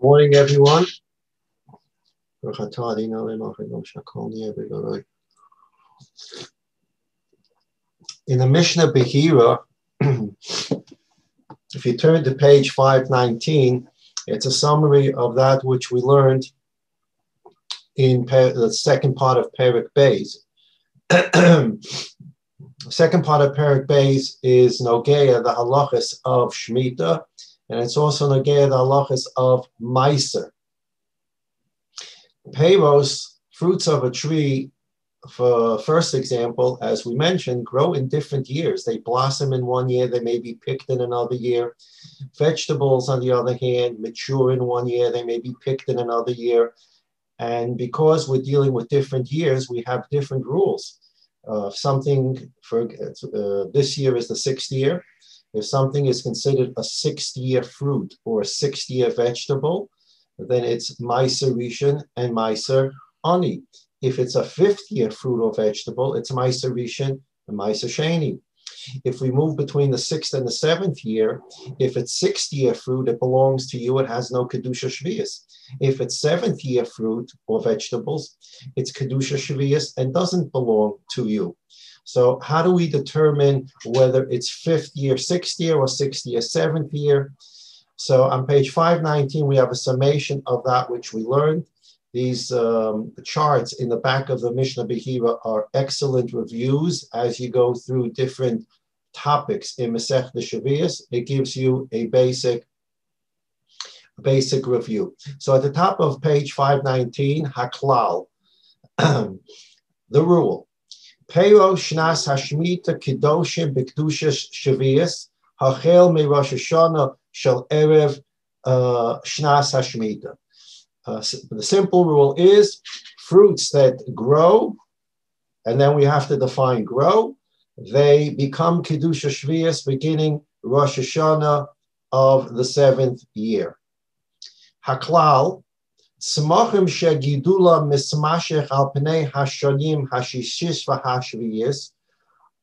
Morning, everyone. In the Mishnah Behira, if you turn to page 519, it's a summary of that which we learned in the second part of Perek Bays. second part of Perek Bays is Nogea, the halachas of Shemitah, and it's also Nogea, the halachas of Meiser. Peiros, fruits of a tree, for first example, as we mentioned, grow in different years. They blossom in one year, they may be picked in another year. Vegetables, on the other hand, mature in one year, they may be picked in another year. And because we're dealing with different years, we have different rules. Uh, something for uh, this year is the sixth year. If something is considered a sixth year fruit or a sixth year vegetable, then it's Rishon and Meiser Ani. If it's a fifth year fruit or vegetable, it's Rishon and Sheni. If we move between the sixth and the seventh year, if it's sixth year fruit, it belongs to you, it has no Kedusha Shvias. If it's seventh year fruit or vegetables, it's Kedusha Shvias and doesn't belong to you. So how do we determine whether it's fifth year, sixth year, or sixth year, seventh year? So on page 519, we have a summation of that which we learned. These um, charts in the back of the Mishnah Behira are excellent reviews as you go through different topics in Maseches Shavias. It gives you a basic basic review. So at the top of page 519, Haklal, the rule. Pero shnas hashmita kidoshim b'kedusha shavias hachel me Rosh Hashanah shel erev uh, shnas hashmita. Uh, the simple rule is fruits that grow, and then we have to define grow. They become kedusha shvias beginning Rosh Hashanah of the seventh year. Haklal Smachim shegidula al pnei hashishis v'hashviyis,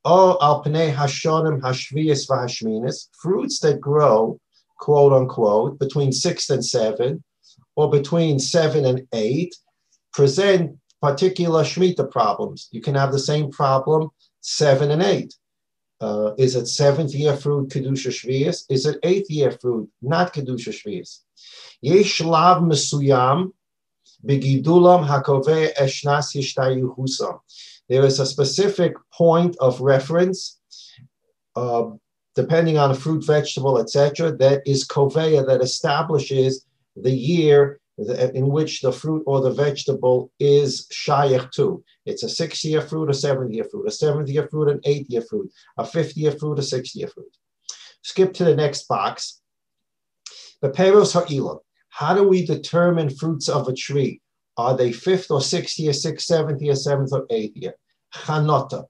al pnei hashviyis v'hashminis, fruits that grow, quote unquote, between six and seven, or between seven and eight, present particular Shemitah problems. You can have the same problem seven and eight. Uh, is it seventh year fruit kedusha shvius? Is it eighth year fruit not kedusha shvius? Yesh lav mesuyam begidulam hakove eshnas yishtayuhusam. There is a specific point of reference, uh, depending on fruit, vegetable, etc., that is koveya that establishes the year in which the fruit or the vegetable is shayach to. It's a six-year fruit, a seven-year fruit, a seventh-year fruit, an eight-year fruit, a fifth-year fruit, a sixth-year fruit. Skip to the next box. The peros ha'ilam. How do we determine fruits of a tree? Are they fifth or sixth year, sixth, seventh year, seventh or eighth year? Chanota.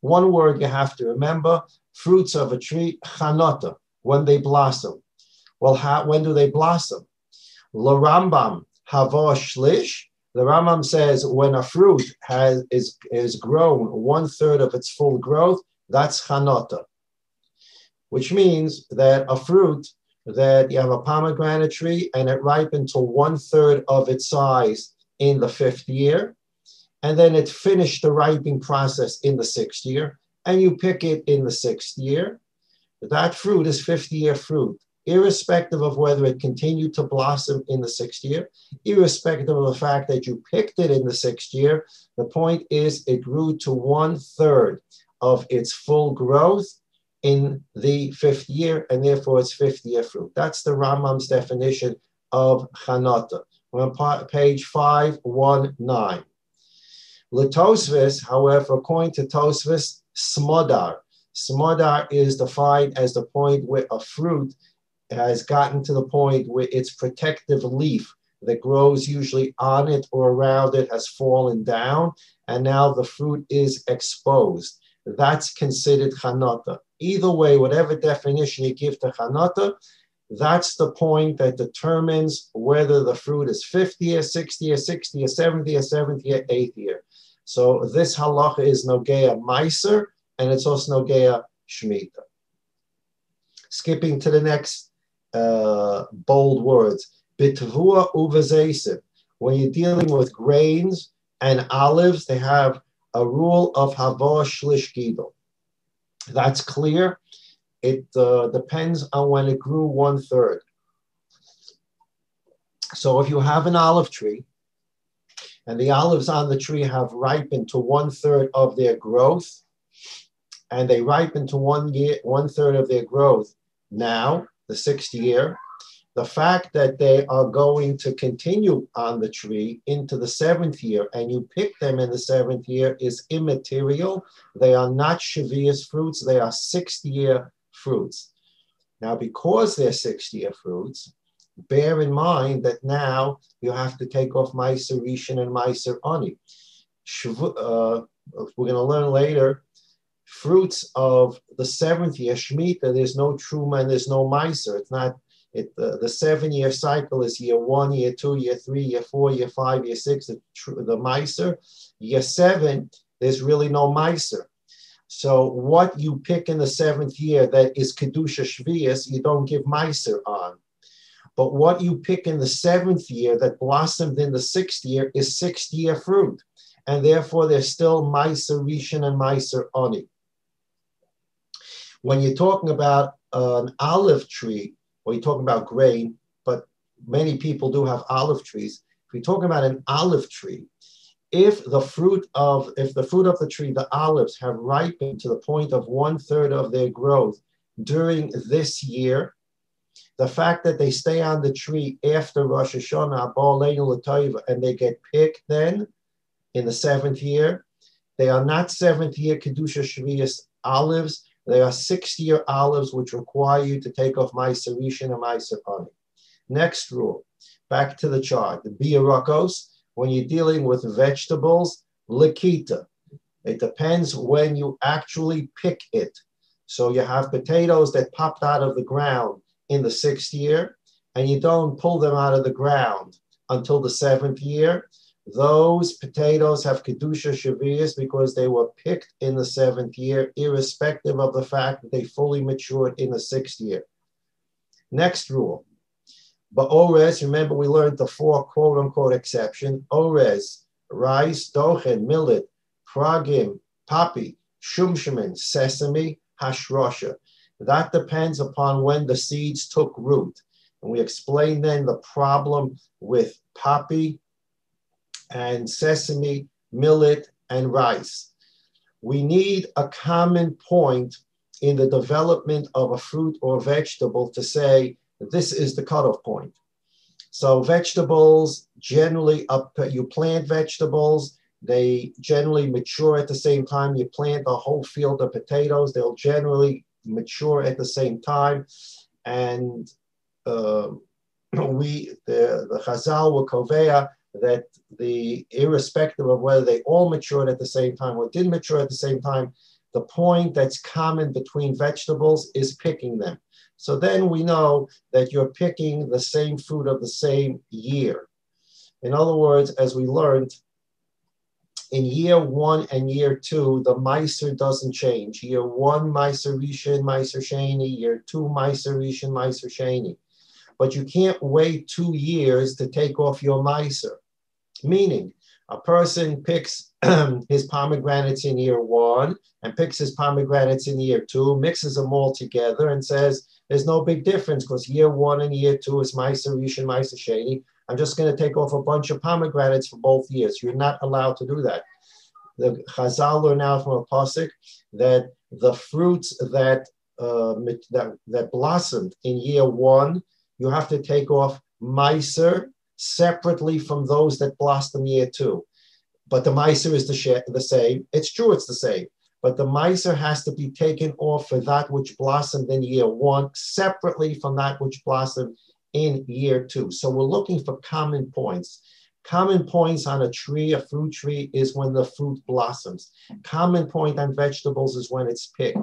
One word you have to remember, fruits of a tree, chanota, when they blossom. Well, how, when do they blossom? La Rambam, havo shlish. The Rambam says when a fruit has is, is grown one third of its full growth, that's chanota, which means that a fruit that you have a pomegranate tree and it ripened to one third of its size in the fifth year. And then it finished the ripening process in the sixth year, and you pick it in the sixth year. That fruit is fifth year fruit, irrespective of whether it continued to blossom in the sixth year, irrespective of the fact that you picked it in the sixth year. The point is, it grew to one third of its full growth in the fifth year, and therefore it's fifth year fruit. That's the Rambam's definition of chanata. We're on page 519. Litosvis, however, according to Tosvis, smodar. Smodar is defined as the point where a fruit has gotten to the point where its protective leaf that grows usually on it or around it has fallen down, and now the fruit is exposed. That's considered chanata. Either way, whatever definition you give to chanata, that's the point that determines whether the fruit is 50 year, 60 year, 60 year, 70 year, 70 year, 8th year. So this halacha is Nogea Meiser, and it's also Nogea Shemitah. Skipping to the next uh, bold words. Bitvua uvazesim. When you're dealing with grains and olives, they have a rule of hava shlish gidol. That's clear. It uh, depends on when it grew one third. So if you have an olive tree and the olives on the tree have ripened to one third of their growth, and they ripen to one year, one third of their growth now, the sixth year, the fact that they are going to continue on the tree into the seventh year and you pick them in the seventh year is immaterial. They are not Shavias fruits, they are 60 year fruits. Now, because they're 60 year fruits, bear in mind that now you have to take off Meiser Rishon and Meiser Ani. Uh, we're going to learn later fruits of the seventh year Shemitah, there's no Truma and there's no Miser. It's not, it, uh, the seven year cycle is year one, year two, year three, year four, year five, year six, the, the Meiser. Year seven, there's really no Miser. So what you pick in the seventh year that is Kedusha Shvias, you don't give Miser on. But what you pick in the seventh year that blossomed in the sixth year is sixth year fruit. And therefore, there's still Miser Rishon and Meiser Oni. When you're talking about an olive tree, or you're talking about grain, but many people do have olive trees. If you're talking about an olive tree, if the fruit of if the fruit of the tree, the olives, have ripened to the point of one third of their growth during this year, the fact that they stay on the tree after Rosh Hashanah, and they get picked then in the seventh year, they are not seventh year Kedusha Shvias olives. They are 60 year olives, which require you to take off my Rishon and Ani. Next rule, back to the chart. The Biarakos, when you're dealing with vegetables, Lakita. It depends when you actually pick it. So you have potatoes that popped out of the ground in the sixth year, and you don't pull them out of the ground until the seventh year. Those potatoes have Kedusha Shavias because they were picked in the seventh year, irrespective of the fact that they fully matured in the sixth year. Next rule. But Ores, remember we learned the four quote unquote exception. Ores, rice, dochen, millet, pragim, poppy, shumshaman, sesame, hashrosha. That depends upon when the seeds took root. And we explained then the problem with poppy, and sesame, millet, and rice. We need a common point in the development of a fruit or vegetable to say this is the cutoff point. So vegetables generally up you plant vegetables, they generally mature at the same time. You plant a whole field of potatoes, they'll generally mature at the same time. And uh, we the, the Chazal will Kovea that the irrespective of whether they all matured at the same time or didn't mature at the same time, the point that's common between vegetables is picking them. So then we know that you're picking the same fruit of the same year. In other words, as we learned, in year one and year two, the Meiser doesn't change. Year one, Meiser Rishon, Meiser Sheni. Year two, Meiser Rishon, Meiser Sheni. But you can't wait two years to take off your Meiser. Meaning, a person picks his pomegranates in year one and picks his pomegranates in year two, mixes them all together, and says, There's no big difference because year one and year two is Meiser and Meiser Sheni. I'm just going to take off a bunch of pomegranates for both years. You're not allowed to do that. The Chazal learn now from a pasuk that the fruits that uh, that that blossomed in year one, you have to take off Meiser separately from those that blossom year two. But the miser is the, the same. It's true, it's the same. But the miser has to be taken off for that which blossomed in year one, separately from that which blossomed in year two. So we're looking for common points. Common points on a tree, a fruit tree, is when the fruit blossoms. Common point on vegetables is when it's picked.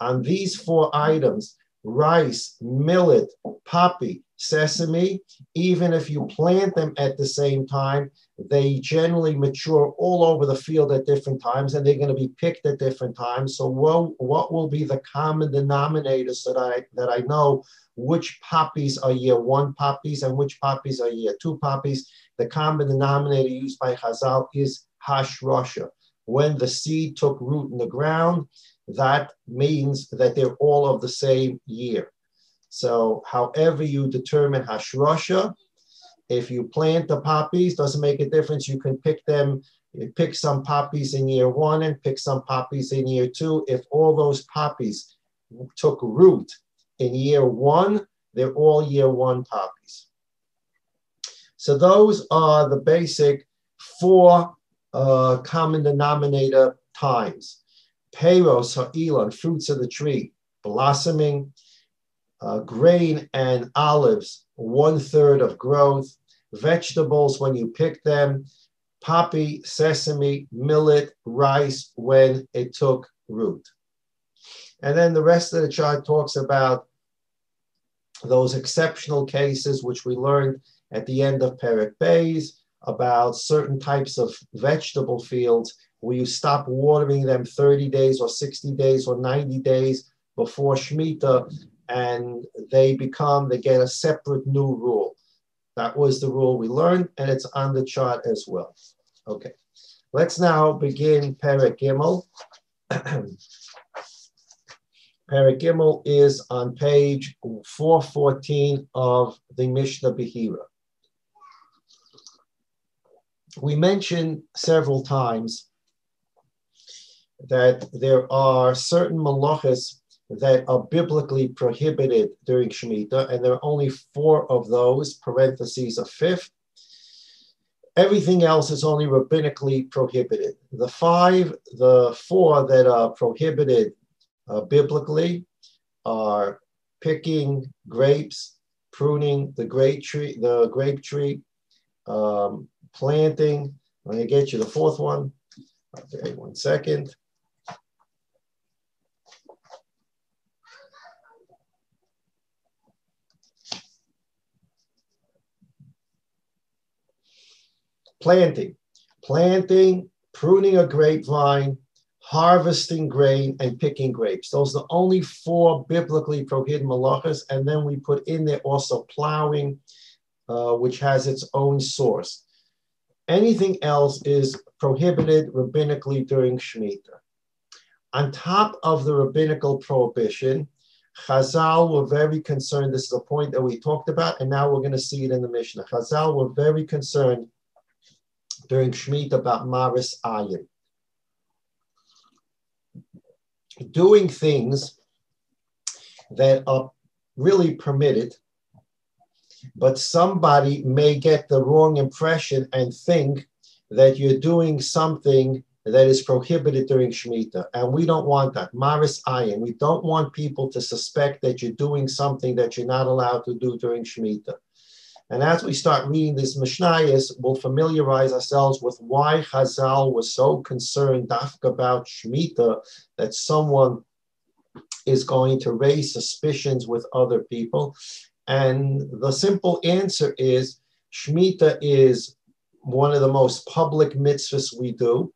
On these four items, rice, millet, poppy, sesame, even if you plant them at the same time, they generally mature all over the field at different times and they're going to be picked at different times. So what, what will be the common denominators that I that I know which poppies are year one poppies and which poppies are year two poppies? The common denominator used by Chazal is hashrasha. When the seed took root in the ground, that means that they're all of the same year. So however you determine hashrasha, if you plant the poppies, doesn't make a difference. You can pick them, pick some poppies in year one and pick some poppies in year two. If all those poppies took root in year one, they're all year one poppies. So those are the basic four uh, common denominator times. Peros, ha'ilon, fruits of the tree, blossoming, uh, grain and olives, one third of growth, vegetables when you pick them, poppy, sesame, millet, rice when it took root. And then the rest of the chart talks about those exceptional cases which we learned at the end of Perek Bays about certain types of vegetable fields where you stop watering them 30 days or 60 days or 90 days before Shemitah and they become, they get a separate new rule. That was the rule we learned and it's on the chart as well. Okay, let's now begin Perek Gimel. Perek Gimel is on page 414 of the Mishnah Behira. We mentioned several times that there are certain malachas that are biblically prohibited during Shemitah, and there are only four of those, parentheses, a fifth. Everything else is only rabbinically prohibited. The five, the four that are prohibited uh, biblically are picking grapes, pruning the grape tree, the grape tree, um, planting. Let me get you the fourth one. Okay, one second. Planting, planting, pruning a grapevine, harvesting grain, and picking grapes. Those are the only four biblically prohibited malachas. And then we put in there also plowing, uh, which has its own source. Anything else is prohibited rabbinically during Shemitah. On top of the rabbinical prohibition, Chazal were very concerned. This is a point that we talked about, and now we're going to see it in the Mishnah. Chazal were very concerned during Shemitah about Maris Ayin. Doing things that are really permitted but somebody may get the wrong impression and think that you're doing something that is prohibited during Shemitah. And we don't want that. Maris Ayin. We don't want people to suspect that you're doing something that you're not allowed to do during Shemitah. And as we start reading this Mishnayos, we'll familiarize ourselves with why Chazal was so concerned about Shemitah that someone is going to raise suspicions with other people. And the simple answer is Shemitah is one of the most public mitzvahs we do.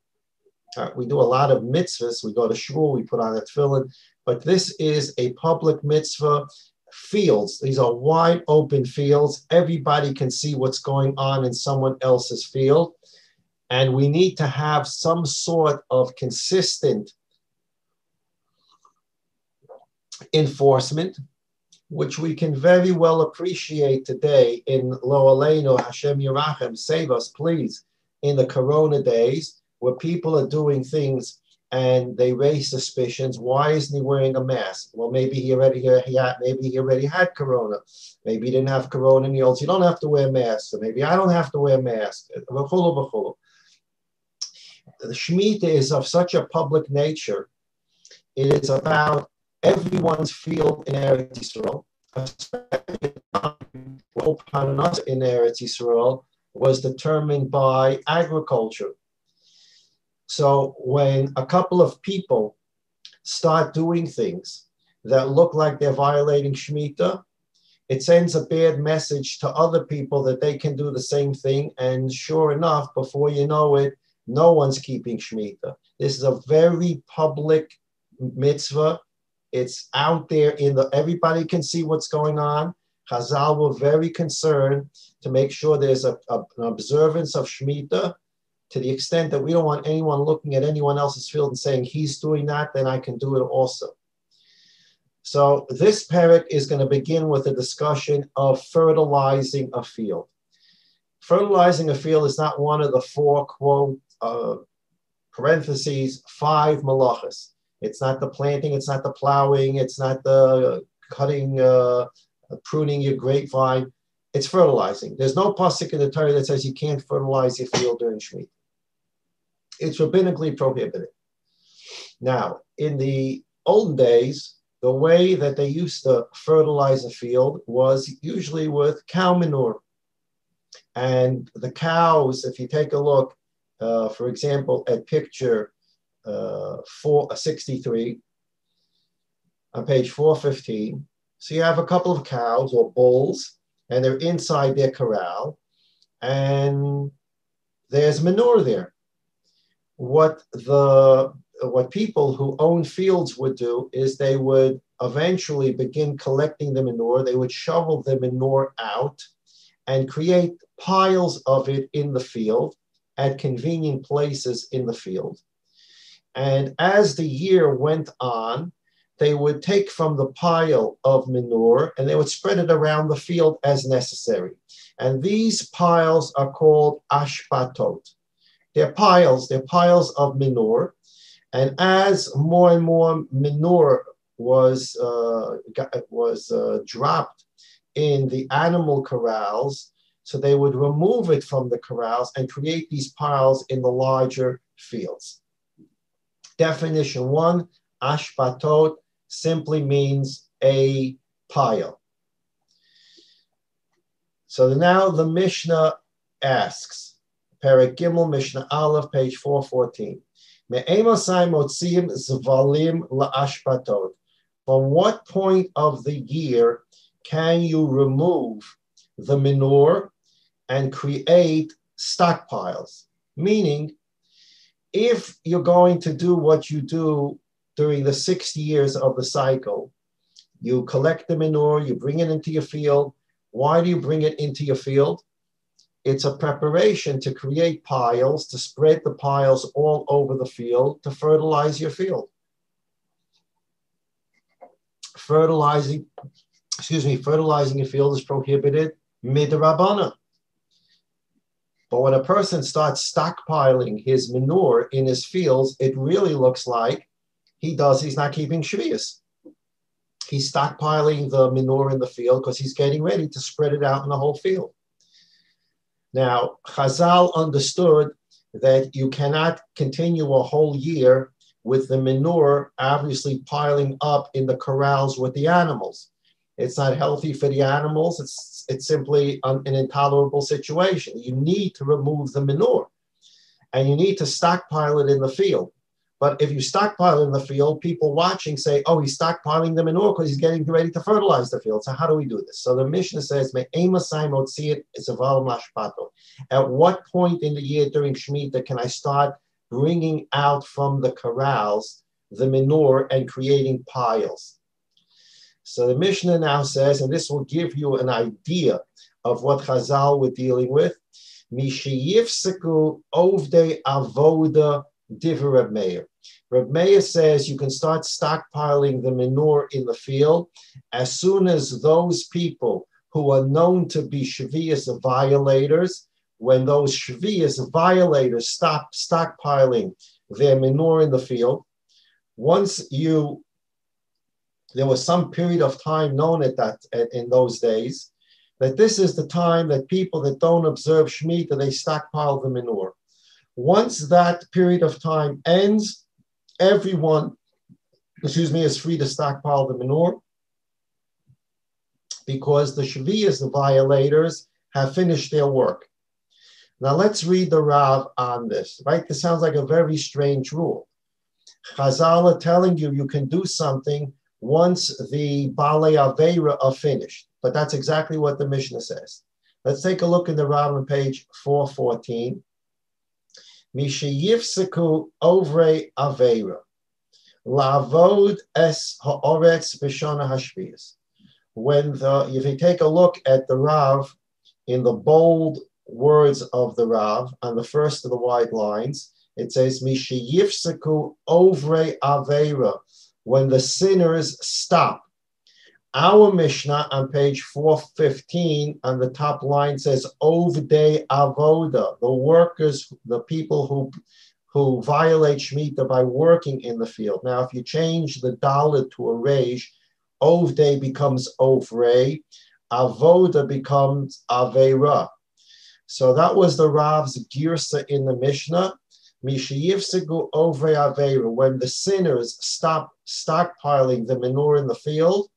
Uh, we do a lot of mitzvahs. We go to shul, we put on a tefillin, but this is a public mitzvah. Fields, these are wide open fields. Everybody can see what's going on in someone else's field. And we need to have some sort of consistent enforcement which we can very well appreciate today in Lo Aleinu, Hashem Yerachem, save us, please, in the Corona days, where people are doing things and they raise suspicions. Why isn't he wearing a mask? Well, maybe he already he had, maybe he already had Corona. Maybe he didn't have Corona and he also you don't have to wear masks. So maybe I don't have to wear a masks. The Shemitah is of such a public nature. It is about everyone's field in Eretz Yisrael, in Eretz Yisrael was determined by agriculture. So when a couple of people start doing things that look like they're violating Shemitah, it sends a bad message to other people that they can do the same thing. And sure enough, before you know it, no one's keeping Shemitah. This is a very public mitzvah. It's out there in the, everybody can see what's going on. Chazal were very concerned to make sure there's a, a, an observance of Shemitah to the extent that we don't want anyone looking at anyone else's field and saying, he's doing that, then I can do it also. So this perek is going to begin with a discussion of fertilizing a field. Fertilizing a field is not one of the four quote uh, parentheses five malachas. It's not the planting, it's not the plowing, it's not the cutting, uh, pruning your grapevine. It's fertilizing. There's no pasuk in the Torah that says you can't fertilize your field during Shemitah. It's rabbinically prohibited. Now, in the olden days, the way that they used to fertilize a field was usually with cow manure. And the cows, if you take a look, uh, for example, at picture uh, 463 on page 415, so you have a couple of cows or bulls, and they're inside their corral, and there's manure there. What the what people who own fields would do is they would eventually begin collecting the manure. They would shovel the manure out and create piles of it in the field at convenient places in the field. And as the year went on, they would take from the pile of manure and they would spread it around the field as necessary. And these piles are called ashpatot. They're piles, they're piles of manure. And as more and more manure was, uh, was uh, dropped in the animal corrals, so they would remove it from the corrals and create these piles in the larger fields. Definition one, ashpatot simply means a pile. So now the Mishnah asks, Perek Gimel Mishnah Aleph, page 414. From what point of the year can you remove the manure and create stockpiles? Meaning, if you're going to do what you do during the 60 years of the cycle, you collect the manure, you bring it into your field. Why do you bring it into your field? It's a preparation to create piles, to spread the piles all over the field, to fertilize your field. Fertilizing, excuse me, fertilizing your field is prohibited midrabana. But when a person starts stockpiling his manure in his fields, it really looks like he does, he's not keeping shvius. He's stockpiling the manure in the field because he's getting ready to spread it out in the whole field. Now, Chazal understood that you cannot continue a whole year with the manure obviously piling up in the corrals with the animals. It's not healthy for the animals. It's, it's simply an, an intolerable situation. You need to remove the manure and you need to stockpile it in the field. But if you stockpile in the field, people watching say, oh, he's stockpiling the manure because he's getting ready to fertilize the field. So how do we do this? So the Mishnah says, "May emasimot see it is a vavim lashpato." At what point in the year during Shemitah can I start bringing out from the corrals the manure and creating piles? So the Mishnah now says, and this will give you an idea of what Chazal were dealing with. Mishiyifsiku ovde avoda diver Reb Meir. Reb Meir says you can start stockpiling the manure in the field as soon as those people who are known to be Shavias violators, when those Shavias violators stop stockpiling their manure in the field, once you, there was some period of time known at that in those days, that this is the time that people that don't observe Shemitah, they stockpile the manure. Once that period of time ends, everyone, excuse me, is free to stockpile the manure because the Shavias, the violators, have finished their work. Now let's read the Rav on this, right? This sounds like a very strange rule. Chazal are telling you you can do something once the Bale Avera are finished. but that's exactly what the Mishnah says. Let's take a look in the Rav on page 414. Mishayifsiku ovre aveira. Lavod es ha'oretz b'shana hashvias. When the, if you take a look at the Rav in the bold words of the Rav on the first of the white lines, it says Mishayifsiku ovre aveira. When the sinners stop. Our Mishnah on page 415 on the top line says Ovdei Avoda, the workers, the people who who violate Shemitah by working in the field. Now, if you change the Dalit to a Reish, Ovdei becomes Ovrei, Avoda becomes Avera. So that was the Rav's girsa in the Mishnah. Mishayivsigu Ovrei Avera. When the sinners stop stockpiling the manure in the field,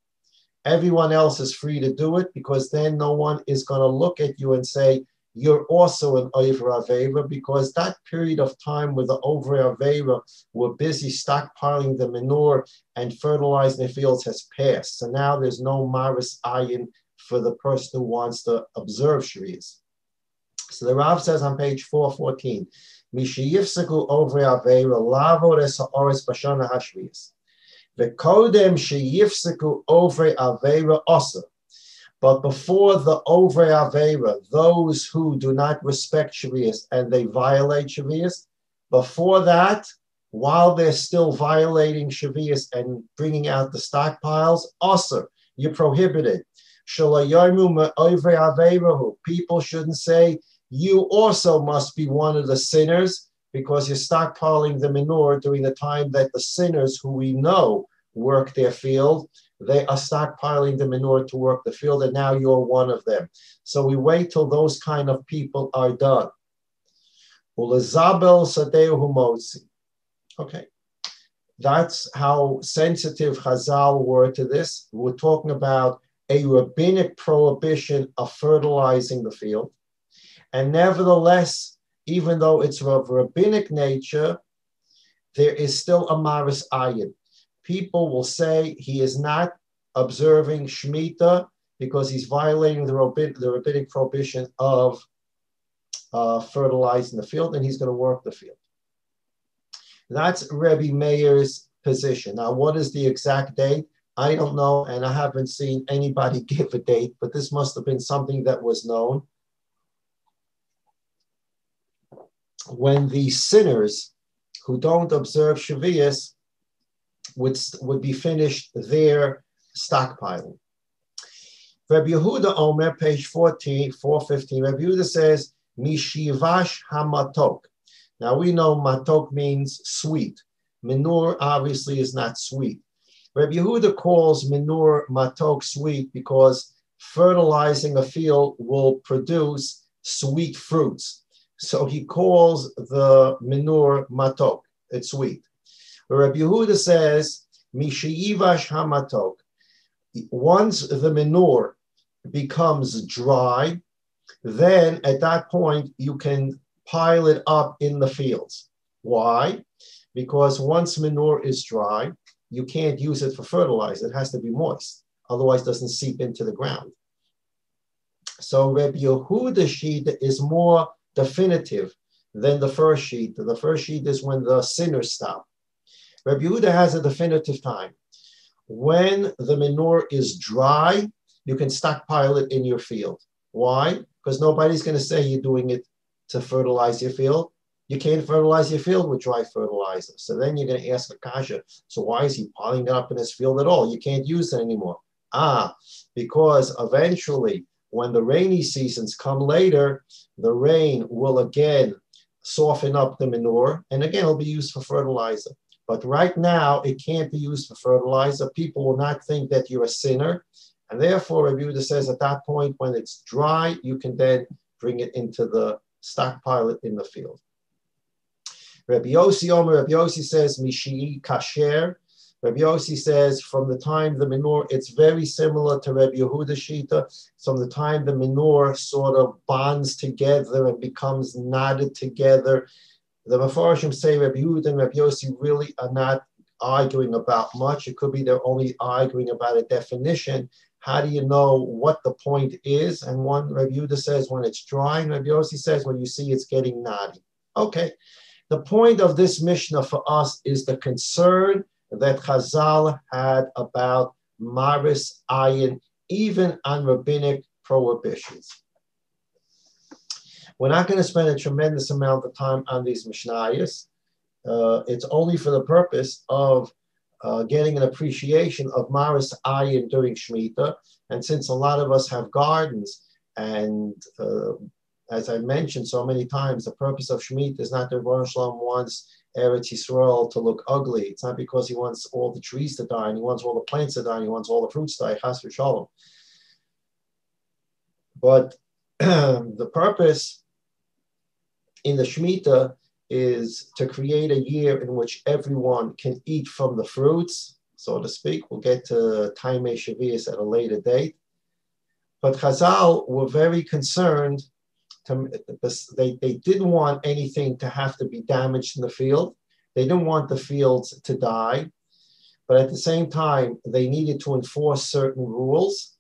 Everyone else is free to do it because then no one is going to look at you and say, you're also an Over Avera because that period of time where the Over Avera were busy stockpiling the manure and fertilizing the fields has passed. So now there's no Maris Ayin for the person who wants to observe Shavias. So the Rav says on page 414, Mishiyifsaku Over Avera Lavo Ores Bashana Hashvias. V'kodem sheyifsiku over avera osa. But before the over avera, those who do not respect Shavias and they violate Shavias, before that, while they're still violating Shavias and bringing out the stockpiles, also you're prohibited. People shouldn't say, you also must be one of the sinners because you're stockpiling the manure during the time that the sinners who we know work their field. They are stockpiling the manure to work the field, and now you're one of them. So we wait till those kind of people are done. Okay. That's how sensitive Chazal were to this. We're talking about a rabbinic prohibition of fertilizing the field. And nevertheless, even though it's of rabbinic nature, there is still a maris ayin. People will say he is not observing Shemitah because he's violating the, rabbinic, the rabbinic prohibition of uh, fertilizing the field and he's going to work the field. That's Rebbe Meir's position. Now, what is the exact date? I don't know, and I haven't seen anybody give a date, but this must have been something that was known. When the sinners who don't observe Shavias would, would be finished their stockpiling. Rabbi Yehuda Omer, page 14, 415, Rabbi Yehuda says, Mishivash hamatok. Now we know matok means sweet. Manure obviously is not sweet. Rabbi Yehuda calls manure matok sweet because fertilizing a field will produce sweet fruits. So he calls the manure matok. It's sweet. Rabbi Yehuda says, Mishayivash hamatok. Once the manure becomes dry, then at that point you can pile it up in the fields. Why? Because once manure is dry, you can't use it for fertilizer. It has to be moist. Otherwise, doesn't seep into the ground. So Rabbi Yehuda sheet is more definitive than the first sheet. The first sheet is when the sinners stop. Rabbi Yehuda has a definitive time. When the manure is dry, you can stockpile it in your field. Why? Because nobody's going to say you're doing it to fertilize your field. You can't fertilize your field with dry fertilizer. So then you're going to ask Akasha, so why is he piling it up in his field at all? You can't use it anymore. Ah, because eventually when the rainy seasons come later, the rain will again soften up the manure, and again, it'll be used for fertilizer. But right now, it can't be used for fertilizer. People will not think that you're a sinner. And therefore, Rabbi Yehuda says at that point, when it's dry, you can then bring it into the stockpile in the field. Rabbi Yossi Omer, Rabbi Yossi says, Mishi kasher, Rabbi Yossi says from the time the manure, it's very similar to Rabbi Yehuda Shita. From the time the manure sort of bonds together and becomes knotted together, the Mefarshim say Rabbi Yehuda and Rabbi Yossi really are not arguing about much. It could be they're only arguing about a definition How do you know what the point is? And one reviewer says when it's drying. Rabbi Yossi says when you see it's getting knotty. Okay. The point of this Mishnah for us is the concern that Chazal had about Maris Ayin, even on rabbinic prohibitions. We're not going to spend a tremendous amount of time on these Mishnayos. Uh, it's only for the purpose of uh, getting an appreciation of Maris Ayin during Shemitah. And since a lot of us have gardens, and uh, as I mentioned so many times, the purpose of Shemitah is not that Rosh Shalom wants Eretz Yisrael to look ugly. It's not because he wants all the trees to die and he wants all the plants to die and he wants all the fruits to die, Chas Shalom. But the purpose in the Shemitah is to create a year in which everyone can eat from the fruits, so to speak. We'll get to Time Shavias at a later date. But Chazal were very concerned. To, they, they didn't want anything to have to be damaged in the field. They didn't want the fields to die. But at the same time, they needed to enforce certain rules.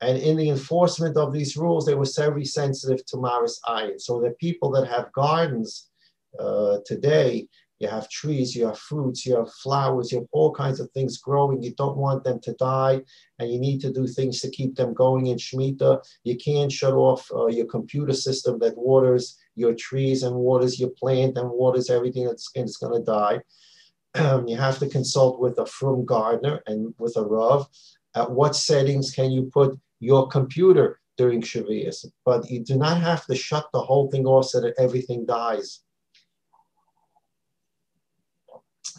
And in the enforcement of these rules, they were very sensitive to Maris Ayin. So the people that have gardens uh, today, you have trees, you have fruits, you have flowers, you have all kinds of things growing. You don't want them to die, and you need to do things to keep them going in Shemitah. You can't shut off uh, your computer system that waters your trees and waters your plant and waters everything that's, going to die. You have to consult with a frum gardener and with a Rav. At what settings can you put your computer during Shavias? But you do not have to shut the whole thing off so that everything dies.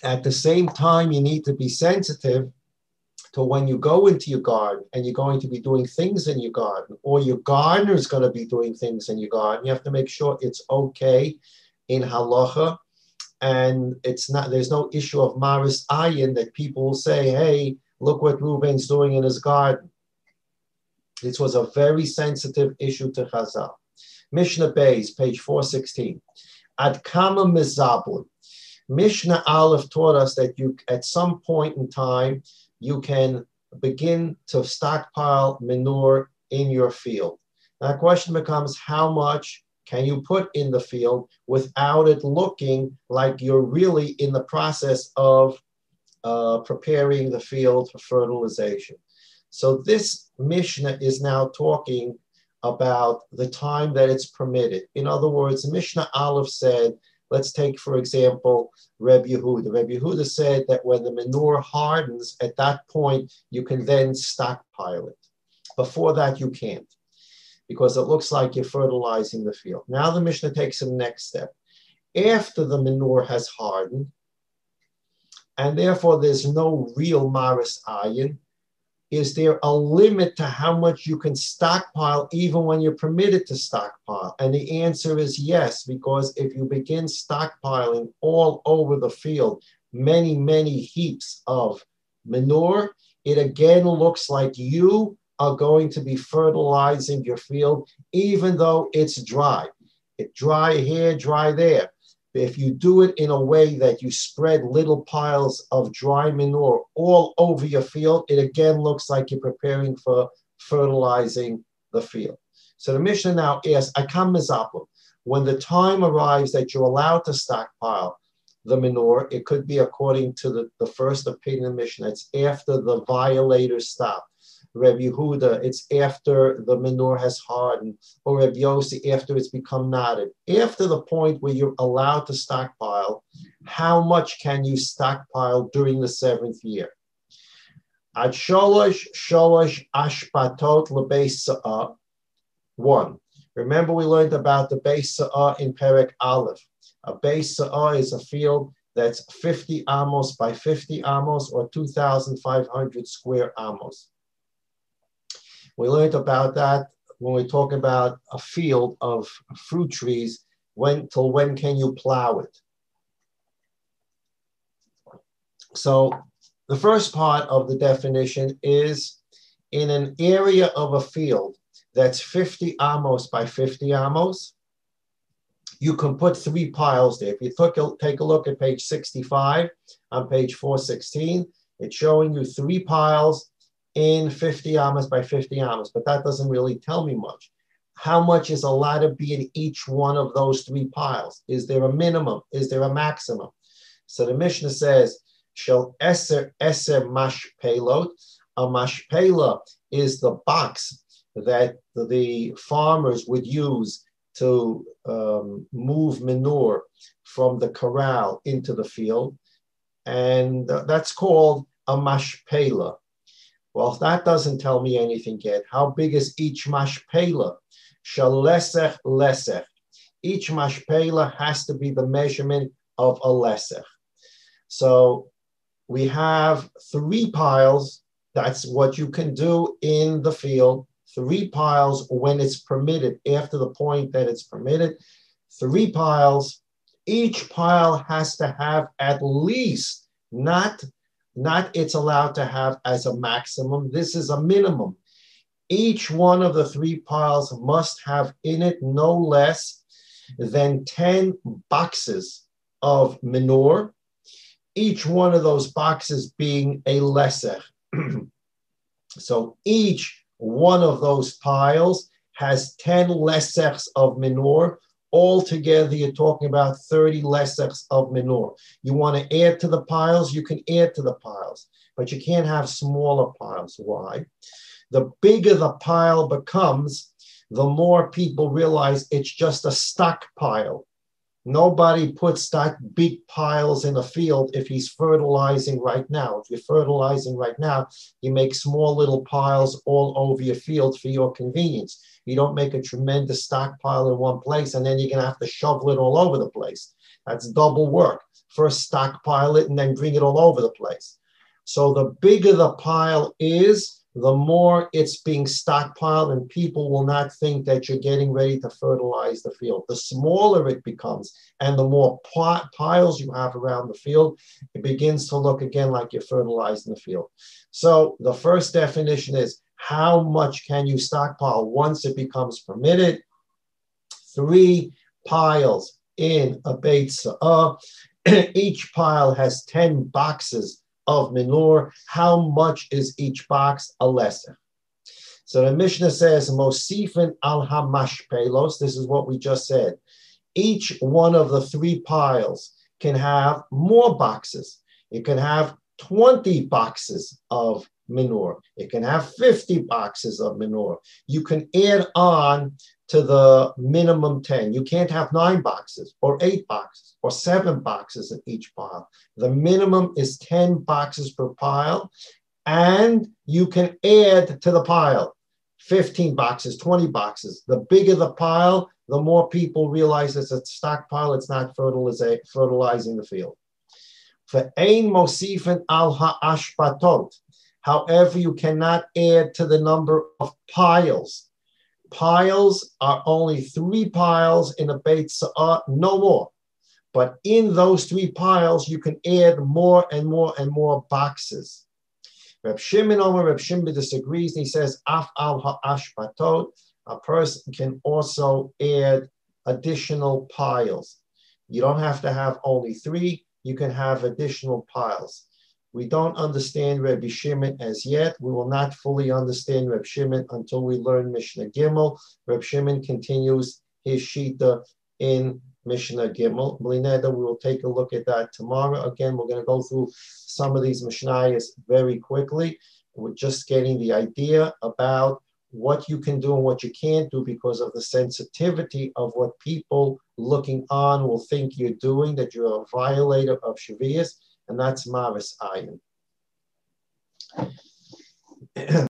At the same time, you need to be sensitive to when you go into your garden and you're going to be doing things in your garden, or your gardener is going to be doing things in your garden. You have to make sure it's okay in halacha, and it's not. There's no issue of maris ayin that people will say, "Hey, look what Reuben's doing in his garden." This was a very sensitive issue to Chazal. Mishnah Beis, page 416. Ad kama mizablin. Mishnah Aleph taught us that you, at some point in time, you can begin to stockpile manure in your field. Now, the question becomes how much can you put in the field without it looking like you're really in the process of uh, preparing the field for fertilization? So, this Mishnah is now talking about the time that it's permitted. In other words, Mishnah Aleph said Let's take, for example, Reb Yehuda. Reb Yehuda said that when the manure hardens, at that point, you can then stockpile it. Before that, you can't, because it looks like you're fertilizing the field. Now the Mishnah takes the next step. After the manure has hardened, and therefore there's no real Maris Ayin, is there a limit to how much you can stockpile even when you're permitted to stockpile? And the answer is yes, because if you begin stockpiling all over the field, many, many heaps of manure, it again looks like you are going to be fertilizing your field, even though it's dry. It dry here, dry there. If you do it in a way that you spread little piles of dry manure all over your field, it again looks like you're preparing for fertilizing the field. So the Mishnah now asks, Akam Mizapim, when the time arrives that you're allowed to stockpile the manure, it could be according to the, the first opinion of Mishnah, it's after the violators stop. Reb Yehuda, it's after the manure has hardened, oh, or Reb Yossi, after it's become knotted. After the point where you're allowed to stockpile, how much can you stockpile during the seventh year? At sholosh sholosh ashpatot lebeis One. Remember, we learned about the beis in Perek Aleph. A beis is a field that's 50 amos by 50 amos or 2,500 square amos. We learned about that when we talk about a field of fruit trees. When till when can you plow it? So the first part of the definition is in an area of a field that's 50 amos by 50 amos, you can put three piles there. If you took a, take a look at page 65 on page 416, it's showing you three piles in 50 amas by 50 amas, but that doesn't really tell me much. How much is allowed to be in each one of those three piles? Is there a minimum? Is there a maximum? So the Mishnah says, Shel eser eser mash pelot. A mashpela is the box that the farmers would use to um, move manure from the corral into the field. And that's called a mashpela. Well, that doesn't tell me anything yet, how big is each mashpela? Shalesech lesech. Each mashpela has to be the measurement of a lesech. So we have three piles. That's what you can do in the field. Three piles when it's permitted, after the point that it's permitted. Three piles. Each pile has to have at least, not not it's allowed to have as a maximum. This is a minimum. Each one of the three piles must have in it no less than 10 boxes of manure, each one of those boxes being a lesech. so each one of those piles has 10 lesechs of manure, Altogether, you're talking about 30 lesechs of manure. You want to add to the piles, you can add to the piles, but you can't have smaller piles. Why? The bigger the pile becomes, the more people realize it's just a stockpile. Nobody puts that big piles in a field if he's fertilizing right now. If you're fertilizing right now, you make small little piles all over your field for your convenience. You don't make a tremendous stockpile in one place and then you're going to have to shovel it all over the place. That's double work. First stockpile it and then bring it all over the place. So the bigger the pile is, the more it's being stockpiled, and people will not think that you're getting ready to fertilize the field. The smaller it becomes, and the more piles you have around the field, it begins to look again like you're fertilizing the field. So the first definition is how much can you stockpile once it becomes permitted? Three piles in a Beit uh, Each pile has 10 boxes of manure. How much is each box? A lesech. So the Mishnah says, Mosifin al hamash pelos. This is what we just said. Each one of the three piles can have more boxes. It can have 20 boxes of manure. It can have 50 boxes of manure. You can add on to the minimum 10. You can't have nine boxes or eight boxes or seven boxes in each pile. The minimum is 10 boxes per pile, and you can add to the pile 15 boxes, 20 boxes. The bigger the pile, the more people realize it's a stockpile, it's not fertilizing the field. For ein mosifen al ha'ashpatot. However, you cannot add to the number of piles piles are only three piles in a Beit no more. But in those three piles, you can add more and more and more boxes. Reb Shimon Omer, Reb Shimon disagrees, and he says, Af al ha'ashpatot, a person can also add additional piles. You don't have to have only three, you can have additional piles. We don't understand Rabbi Shimon as yet. We will not fully understand Rabbi Shimon until we learn Mishnah Gimel. Rabbi Shimon continues his Shita in Mishnah Gimel. Blineda, we will take a look at that tomorrow. Again, we're going to go through some of these Mishnayos very quickly. We're just getting the idea about what you can do and what you can't do because of the sensitivity of what people looking on will think you're doing, that you're a violator of Shavias and that's Maris Ayin.